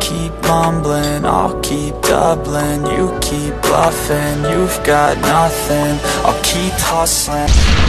Keep mumbling, I'll keep doubling. You keep bluffing, you've got nothing. I'll keep hustling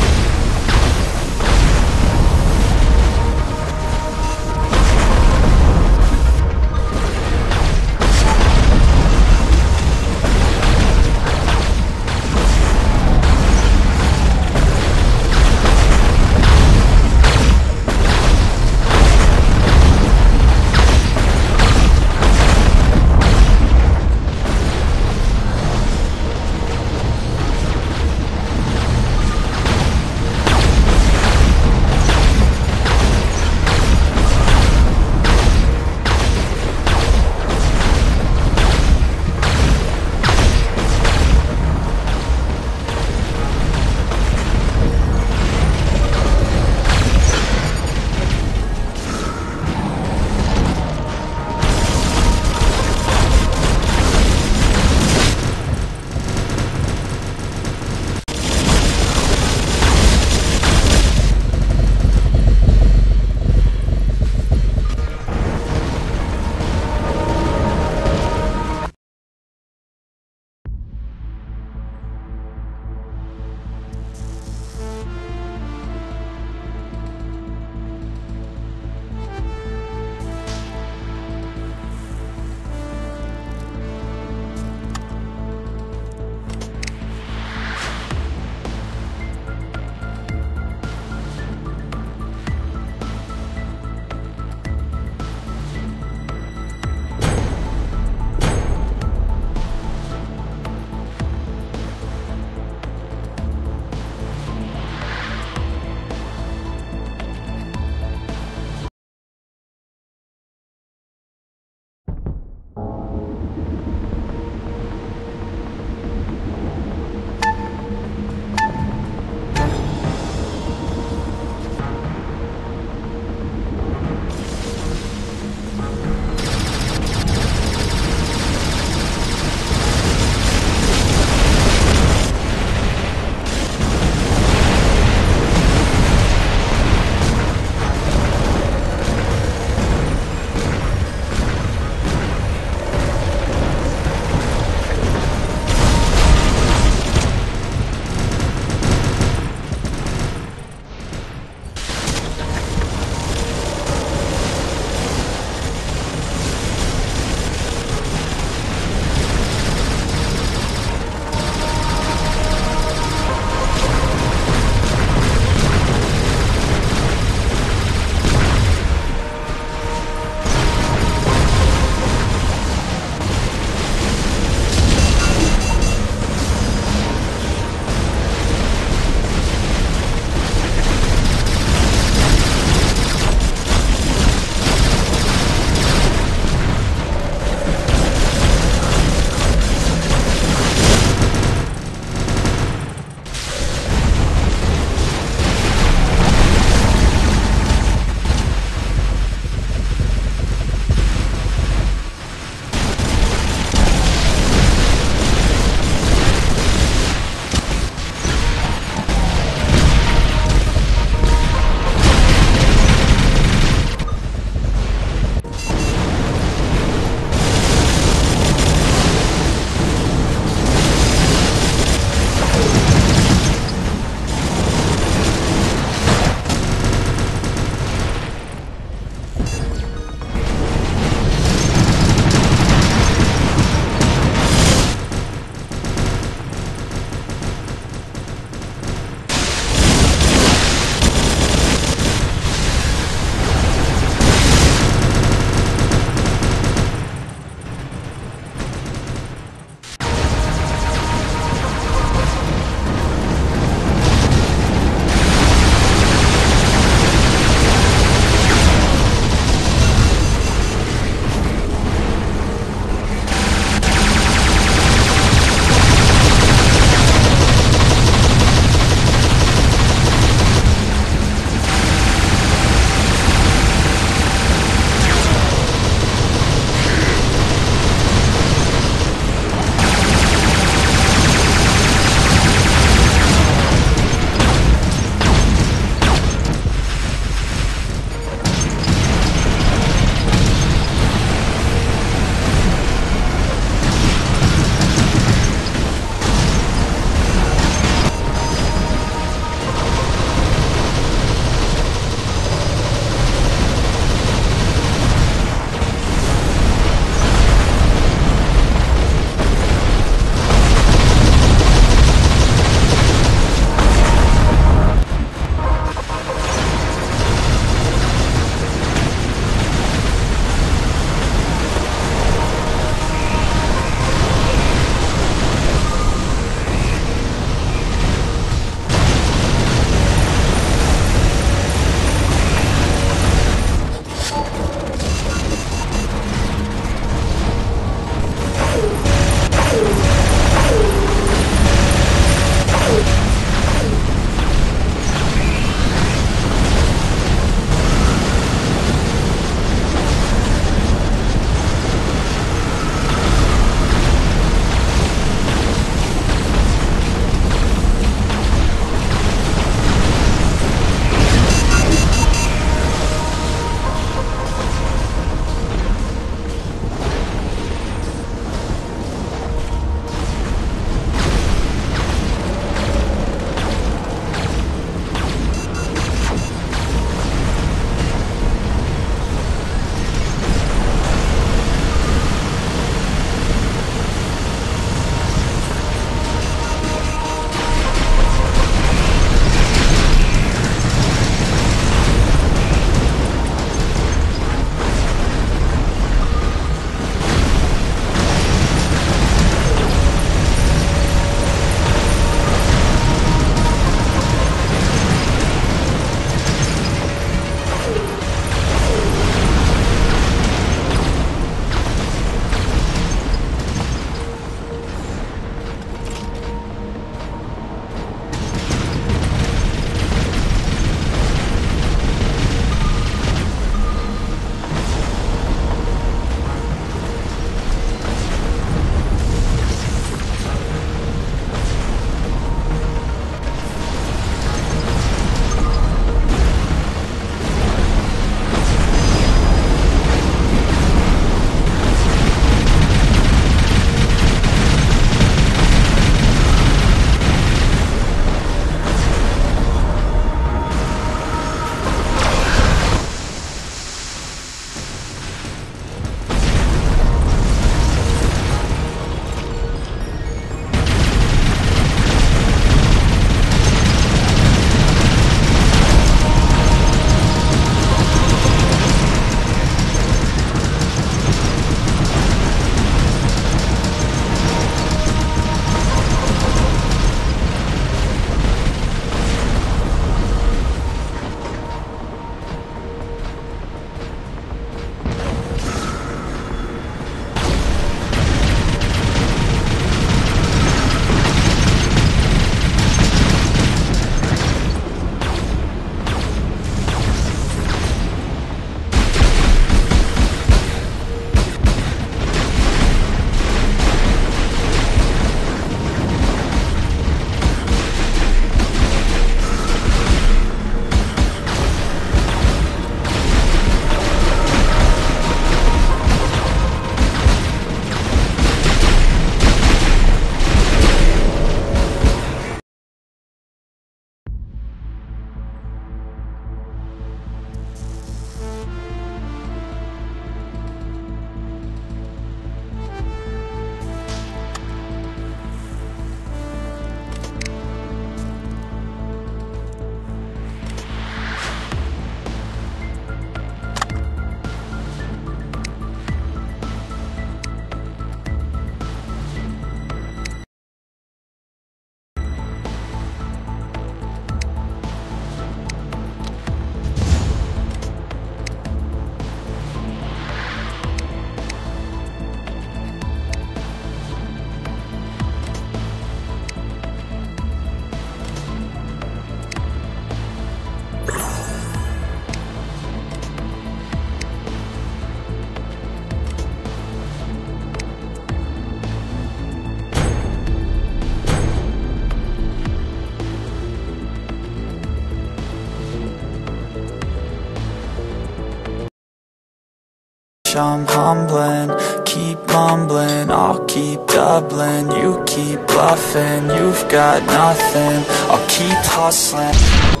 I'm humbling. Keep mumbling, I'll keep doubling. You keep bluffing, you've got nothing. I'll keep hustling